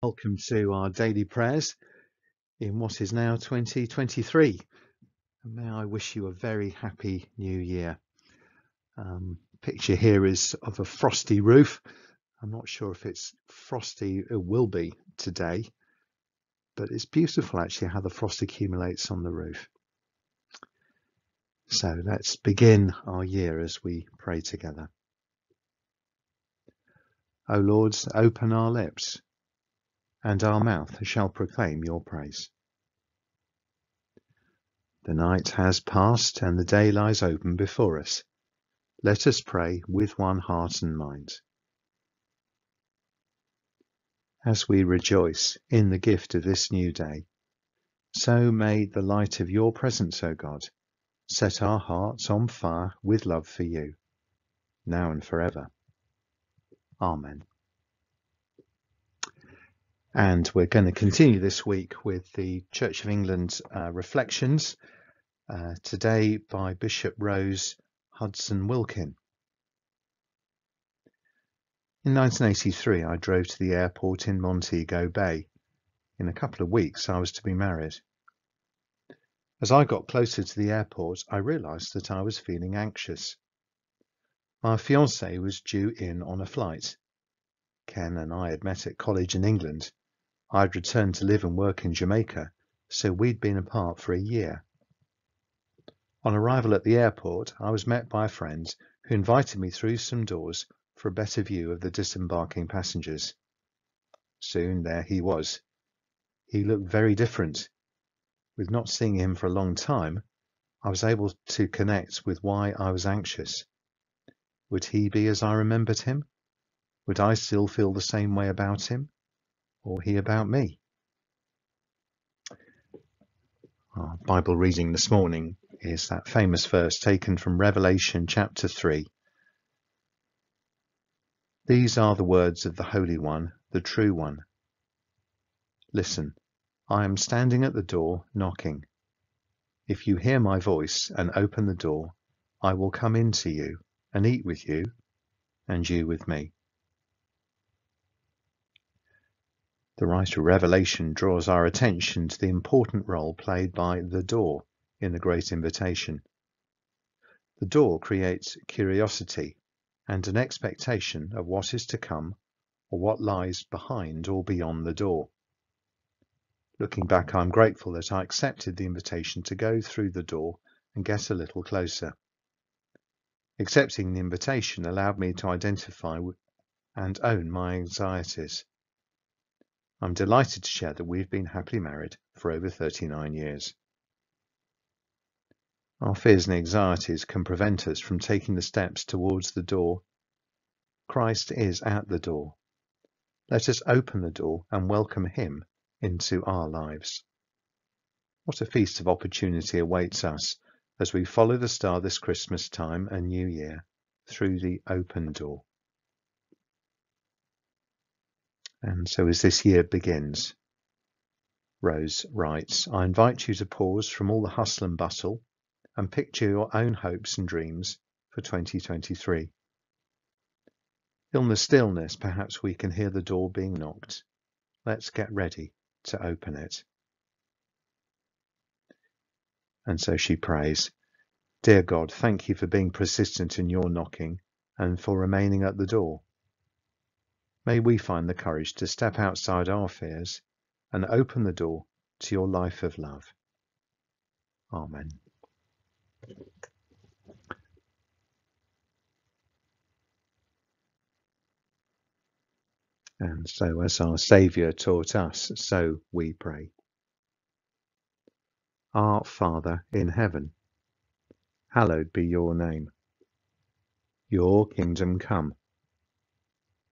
Welcome to our daily prayers in what is now 2023. And may I wish you a very happy new year. Um, picture here is of a frosty roof. I'm not sure if it's frosty, it will be today, but it's beautiful actually how the frost accumulates on the roof. So let's begin our year as we pray together. O Lord, open our lips and our mouth shall proclaim your praise. The night has passed and the day lies open before us. Let us pray with one heart and mind. As we rejoice in the gift of this new day, so may the light of your presence, O God, set our hearts on fire with love for you, now and forever. Amen. And we're going to continue this week with the Church of England uh, reflections, uh, today by Bishop Rose Hudson Wilkin. In 1983, I drove to the airport in Montego Bay. In a couple of weeks, I was to be married. As I got closer to the airport, I realised that I was feeling anxious. My fiancée was due in on a flight. Ken and I had met at college in England I'd returned to live and work in Jamaica, so we'd been apart for a year. On arrival at the airport, I was met by a friend who invited me through some doors for a better view of the disembarking passengers. Soon there he was. He looked very different. With not seeing him for a long time, I was able to connect with why I was anxious. Would he be as I remembered him? Would I still feel the same way about him? Or he about me? Our Bible reading this morning is that famous verse taken from Revelation chapter 3. These are the words of the Holy One, the True One. Listen, I am standing at the door knocking. If you hear my voice and open the door, I will come in to you and eat with you, and you with me. The writer Revelation draws our attention to the important role played by the door in the Great Invitation. The door creates curiosity and an expectation of what is to come or what lies behind or beyond the door. Looking back, I'm grateful that I accepted the invitation to go through the door and get a little closer. Accepting the invitation allowed me to identify and own my anxieties. I'm delighted to share that we've been happily married for over 39 years. Our fears and anxieties can prevent us from taking the steps towards the door. Christ is at the door. Let us open the door and welcome him into our lives. What a feast of opportunity awaits us as we follow the star this Christmas time and New Year through the open door. And so as this year begins, Rose writes, I invite you to pause from all the hustle and bustle and picture your own hopes and dreams for 2023. In the stillness, perhaps we can hear the door being knocked. Let's get ready to open it. And so she prays, Dear God, thank you for being persistent in your knocking and for remaining at the door. May we find the courage to step outside our fears and open the door to your life of love. Amen. And so, as our Saviour taught us, so we pray. Our Father in heaven, hallowed be your name. Your kingdom come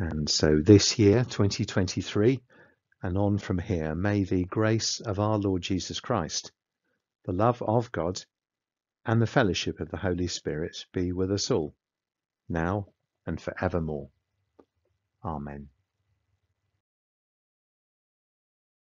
And so this year, 2023, and on from here, may the grace of our Lord Jesus Christ, the love of God, and the fellowship of the Holy Spirit be with us all, now and forevermore. Amen.